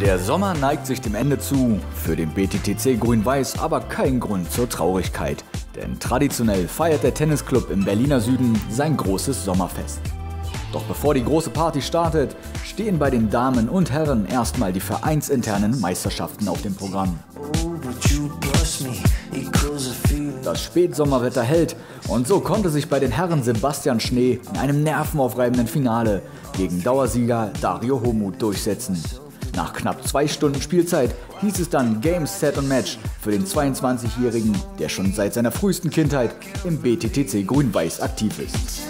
Der Sommer neigt sich dem Ende zu, für den BTTC Grün-Weiß aber kein Grund zur Traurigkeit. Denn traditionell feiert der Tennisclub im Berliner Süden sein großes Sommerfest. Doch bevor die große Party startet, stehen bei den Damen und Herren erstmal die vereinsinternen Meisterschaften auf dem Programm. Das Spätsommerwetter hält und so konnte sich bei den Herren Sebastian Schnee in einem nervenaufreibenden Finale gegen Dauersieger Dario Homut durchsetzen. Nach knapp zwei Stunden Spielzeit hieß es dann Game, Set und Match für den 22-Jährigen, der schon seit seiner frühesten Kindheit im BTTC Grün-Weiß aktiv ist.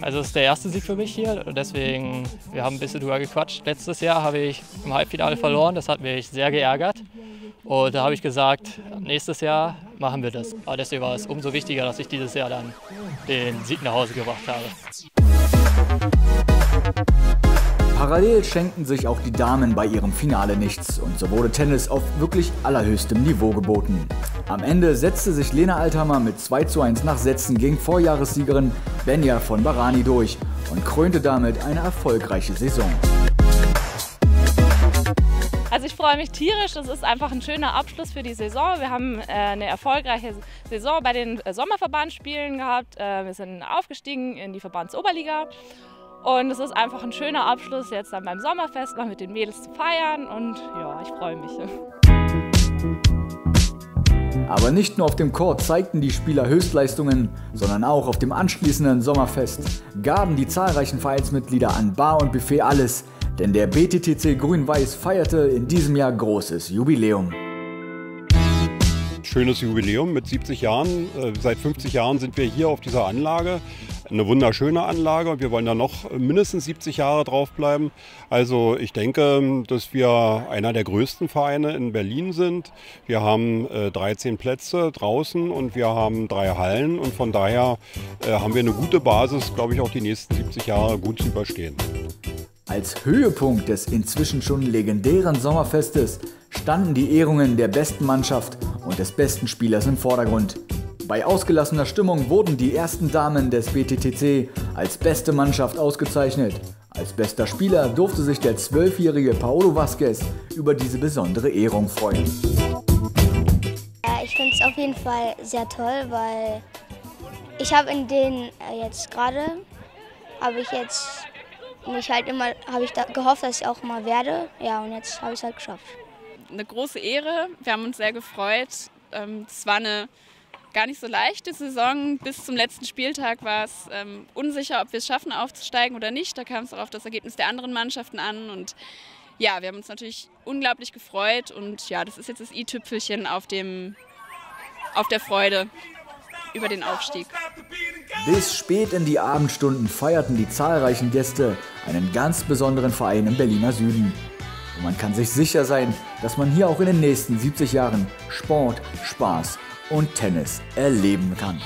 Also es ist der erste Sieg für mich hier, deswegen, wir haben ein bisschen drüber gequatscht. Letztes Jahr habe ich im Halbfinale verloren, das hat mich sehr geärgert. Und da habe ich gesagt, nächstes Jahr machen wir das. Aber deswegen war es umso wichtiger, dass ich dieses Jahr dann den Sieg nach Hause gebracht habe. Parallel schenkten sich auch die Damen bei ihrem Finale nichts und so wurde Tennis auf wirklich allerhöchstem Niveau geboten. Am Ende setzte sich Lena Althammer mit 2 zu 1 nach Sätzen gegen Vorjahressiegerin Benja von Barani durch und krönte damit eine erfolgreiche Saison. Also ich freue mich tierisch. Es ist einfach ein schöner Abschluss für die Saison. Wir haben äh, eine erfolgreiche Saison bei den äh, Sommerverbandsspielen gehabt. Äh, wir sind aufgestiegen in die Verbandsoberliga. Und es ist einfach ein schöner Abschluss, jetzt dann beim Sommerfest noch mit den Mädels zu feiern. Und ja, ich freue mich. Aber nicht nur auf dem Court zeigten die Spieler Höchstleistungen, sondern auch auf dem anschließenden Sommerfest gaben die zahlreichen Vereinsmitglieder an Bar und Buffet alles, denn der BTTC Grün-Weiß feierte in diesem Jahr großes Jubiläum. Schönes Jubiläum mit 70 Jahren. Äh, seit 50 Jahren sind wir hier auf dieser Anlage. Eine wunderschöne Anlage und wir wollen da noch mindestens 70 Jahre draufbleiben. Also ich denke, dass wir einer der größten Vereine in Berlin sind. Wir haben 13 äh, Plätze draußen und wir haben drei Hallen und von daher äh, haben wir eine gute Basis, glaube ich, auch die nächsten 70 Jahre gut zu überstehen. Als Höhepunkt des inzwischen schon legendären Sommerfestes standen die Ehrungen der besten Mannschaft und des besten Spielers im Vordergrund. Bei ausgelassener Stimmung wurden die ersten Damen des BTTC als beste Mannschaft ausgezeichnet. Als bester Spieler durfte sich der zwölfjährige Paolo Vasquez über diese besondere Ehrung freuen. Ja, ich finde es auf jeden Fall sehr toll, weil ich habe in denen äh, jetzt gerade, habe ich jetzt nicht halt immer, habe ich da gehofft, dass ich auch mal werde. Ja, und jetzt habe ich es halt geschafft. Eine große Ehre, wir haben uns sehr gefreut. Ähm, es war eine gar nicht so leichte Saison. Bis zum letzten Spieltag war es ähm, unsicher, ob wir es schaffen, aufzusteigen oder nicht. Da kam es auch auf das Ergebnis der anderen Mannschaften an. Und ja, wir haben uns natürlich unglaublich gefreut. Und ja, das ist jetzt das i-Tüpfelchen auf, auf der Freude über den Aufstieg. Bis spät in die Abendstunden feierten die zahlreichen Gäste einen ganz besonderen Verein im Berliner Süden. Und man kann sich sicher sein, dass man hier auch in den nächsten 70 Jahren Sport, Spaß und Tennis erleben kann.